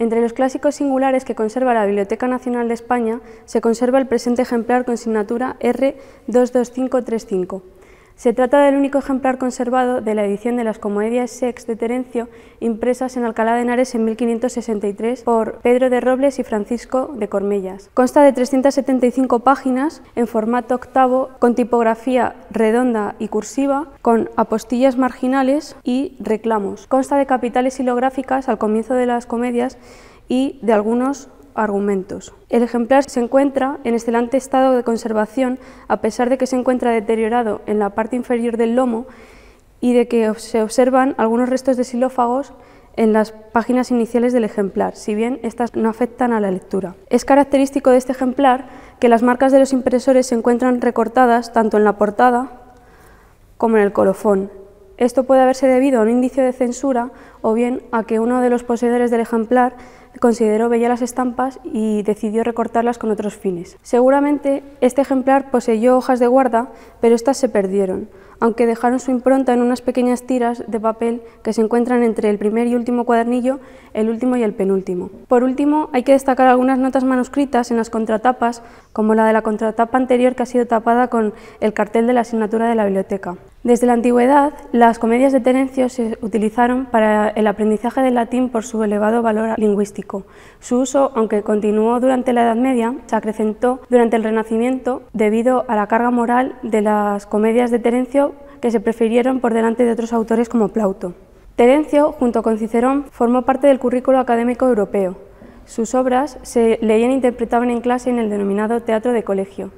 Entre los clásicos singulares que conserva la Biblioteca Nacional de España se conserva el presente ejemplar con signatura R22535. Se trata del único ejemplar conservado de la edición de las Comedias Sex de Terencio, impresas en Alcalá de Henares en 1563 por Pedro de Robles y Francisco de Cormellas. Consta de 375 páginas en formato octavo, con tipografía redonda y cursiva, con apostillas marginales y reclamos. Consta de capitales hilográficas al comienzo de las comedias y de algunos argumentos. El ejemplar se encuentra en excelente estado de conservación, a pesar de que se encuentra deteriorado en la parte inferior del lomo y de que se observan algunos restos de xilófagos en las páginas iniciales del ejemplar, si bien estas no afectan a la lectura. Es característico de este ejemplar que las marcas de los impresores se encuentran recortadas tanto en la portada como en el colofón. Esto puede haberse debido a un índice de censura o bien a que uno de los poseedores del ejemplar consideró bella las estampas y decidió recortarlas con otros fines. Seguramente este ejemplar poseyó hojas de guarda, pero estas se perdieron, aunque dejaron su impronta en unas pequeñas tiras de papel que se encuentran entre el primer y último cuadernillo, el último y el penúltimo. Por último, hay que destacar algunas notas manuscritas en las contratapas, como la de la contratapa anterior que ha sido tapada con el cartel de la asignatura de la biblioteca. Desde la antigüedad, las comedias de Terencio se utilizaron para el aprendizaje del latín por su elevado valor lingüístico. Su uso, aunque continuó durante la Edad Media, se acrecentó durante el Renacimiento debido a la carga moral de las comedias de Terencio que se prefirieron por delante de otros autores como Plauto. Terencio, junto con Cicerón, formó parte del currículo académico europeo. Sus obras se leían e interpretaban en clase en el denominado teatro de colegio.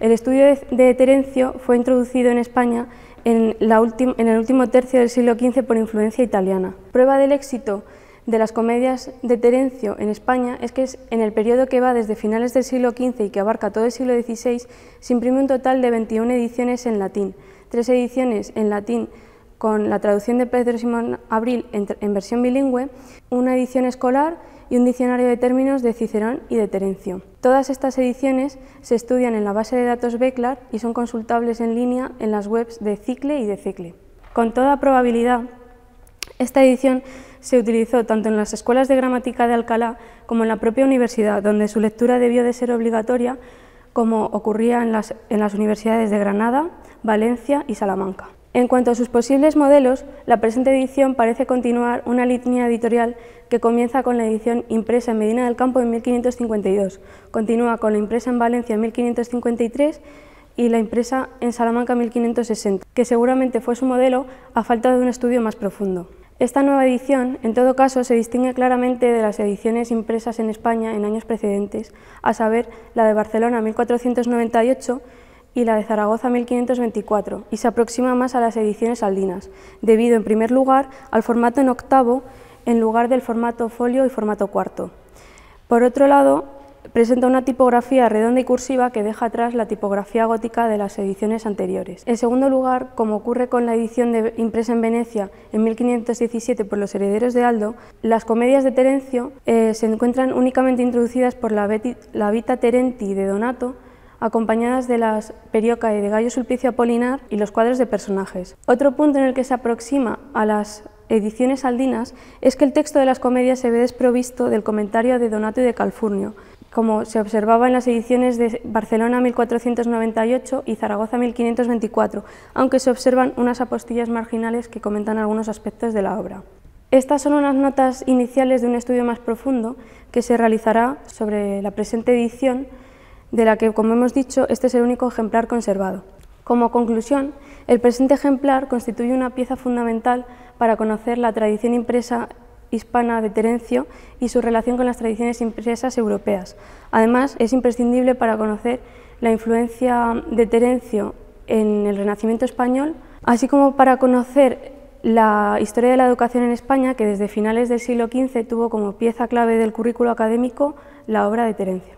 El estudio de Terencio fue introducido en España en, el último tercio del siglo XV por influencia italiana. Prueba del éxito de las comedias de Terencio en España es que en el periodo que va desde finales del siglo XV y que abarca todo el siglo XVI se imprime un total de 21 ediciones en latín, tres ediciones en latín con la traducción de Pedro Simón Abril en versión bilingüe, una edición escolar y un diccionario de términos de Cicerón y de Terencio. Todas estas ediciones se estudian en la base de datos Beclar y son consultables en línea en las webs de Cicle y de Cicle. Con toda probabilidad, esta edición se utilizó tanto en las escuelas de gramática de Alcalá como en la propia universidad, donde su lectura debió de ser obligatoria, como ocurría en las universidades de Granada, Valencia y Salamanca. En cuanto a sus posibles modelos, la presente edición parece continuar una línea editorial que comienza con la edición impresa en Medina del Campo en 1552, continúa con la impresa en Valencia en 1553 y la impresa en Salamanca en 1560, que seguramente fue su modelo a falta de un estudio más profundo. Esta nueva edición, en todo caso, se distingue claramente de las ediciones impresas en España en años precedentes, a saber, la de Barcelona 1498 y la de Zaragoza 1524, y se aproxima más a las ediciones aldinas, debido en primer lugar al formato en octavo en lugar del formato folio y formato cuarto. Por otro lado, presenta una tipografía redonda y cursiva que deja atrás la tipografía gótica de las ediciones anteriores. En segundo lugar, como ocurre con la edición impresa en Venecia en 1517 por los herederos de Aldo, las comedias de Terencio eh, se encuentran únicamente introducidas por la Vita Terenti de Donato, acompañadas de las Periocae de Gallo Sulpicio Apolinar y los cuadros de personajes. Otro punto en el que se aproxima a las ediciones aldinas es que el texto de las comedias se ve desprovisto del comentario de Donato y de Calfurnio, como se observaba en las ediciones de Barcelona 1498 y Zaragoza 1524, aunque se observan unas apostillas marginales que comentan algunos aspectos de la obra. Estas son unas notas iniciales de un estudio más profundo que se realizará sobre la presente edición de la que, como hemos dicho, este es el único ejemplar conservado. Como conclusión, el presente ejemplar constituye una pieza fundamental para conocer la tradición impresa hispana de Terencio y su relación con las tradiciones impresas europeas. Además, es imprescindible para conocer la influencia de Terencio en el Renacimiento español, así como para conocer la historia de la educación en España, que desde finales del siglo XV tuvo como pieza clave del currículo académico la obra de Terencio.